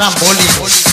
Trampoline.